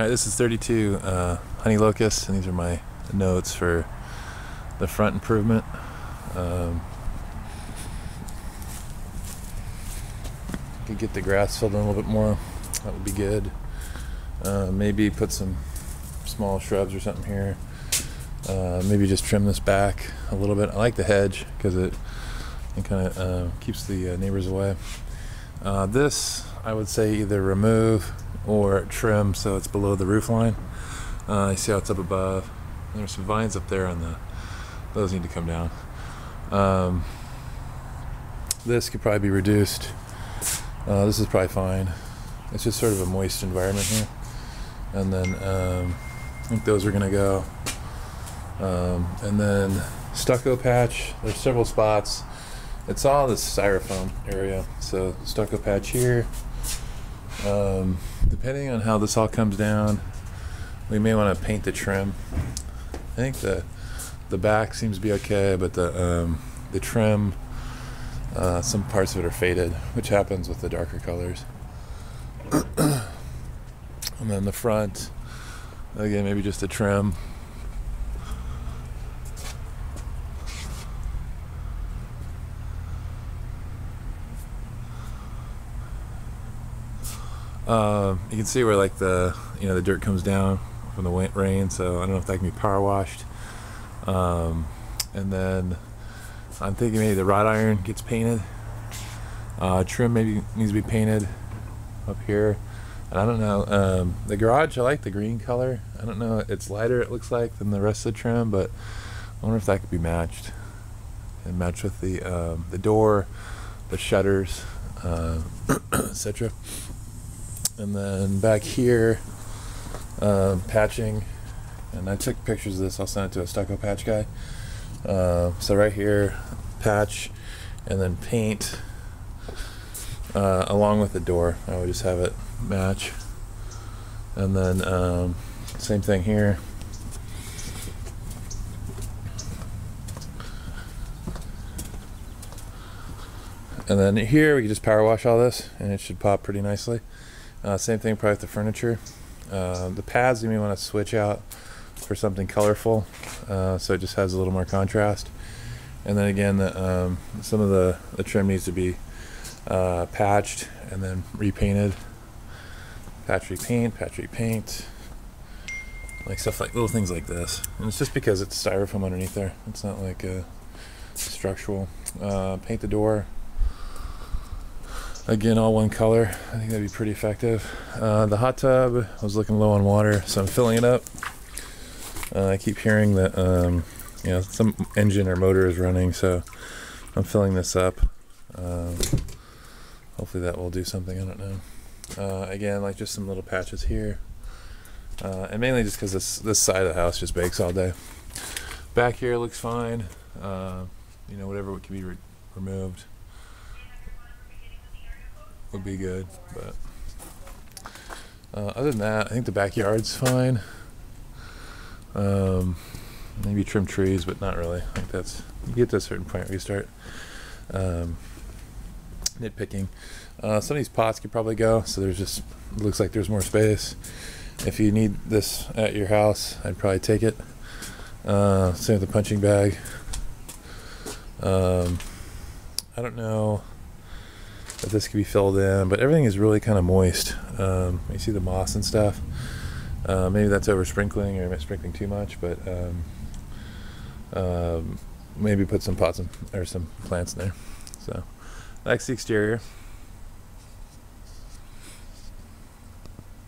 All right, this is 32 uh, honey locusts, and these are my notes for the front improvement. Um, could get the grass filled in a little bit more. That would be good. Uh, maybe put some small shrubs or something here. Uh, maybe just trim this back a little bit. I like the hedge because it, it kind of uh, keeps the uh, neighbors away. Uh, this, I would say, either remove or trim so it's below the roof line. Uh, you see how it's up above. There's some vines up there on the. Those need to come down. Um, this could probably be reduced. Uh, this is probably fine. It's just sort of a moist environment here. And then um, I think those are going to go. Um, and then stucco patch. There's several spots. It's all this styrofoam area. So stucco patch here. Um, depending on how this all comes down, we may want to paint the trim. I think the the back seems to be okay, but the um, the trim, uh, some parts of it are faded, which happens with the darker colors. and then the front, again, maybe just a trim. Uh, you can see where like the you know the dirt comes down from the rain, so I don't know if that can be power washed. Um, and then I'm thinking maybe the wrought iron gets painted. Uh, trim maybe needs to be painted up here. And I don't know. Um, the garage, I like the green color. I don't know. It's lighter, it looks like, than the rest of the trim, but I wonder if that could be matched and match with the um, the door, the shutters, uh, etc. And then back here, uh, patching. And I took pictures of this. I'll send it to a stucco patch guy. Uh, so right here, patch, and then paint uh, along with the door. I would just have it match. And then um, same thing here. And then here we can just power wash all this and it should pop pretty nicely. Uh, same thing probably with the furniture. Uh, the pads you may want to switch out for something colorful uh, so it just has a little more contrast. And then again, the, um, some of the, the trim needs to be uh, patched and then repainted. Patch repaint, patch repaint. Like stuff like little things like this. And it's just because it's styrofoam underneath there. It's not like a structural. Uh, paint the door again all one color. I think that'd be pretty effective. Uh, the hot tub was looking low on water so I'm filling it up. Uh, I keep hearing that um, you know some engine or motor is running so I'm filling this up. Um, hopefully that will do something I don't know. Uh, again like just some little patches here. Uh, and mainly just because this this side of the house just bakes all day. Back here looks fine. Uh, you know whatever can be re removed would be good. But uh, other than that, I think the backyard's fine. Um, maybe trim trees, but not really. I think that's you get to a certain point where you start um, nitpicking. Uh, some of these pots could probably go, so there's just looks like there's more space. If you need this at your house, I'd probably take it. Uh, same with the punching bag. Um, I don't know that this could be filled in, but everything is really kind of moist. Um, you see the moss and stuff. Uh, maybe that's over sprinkling or sprinkling too much, but um, um, maybe put some pots in, or some plants in there. So that's the exterior.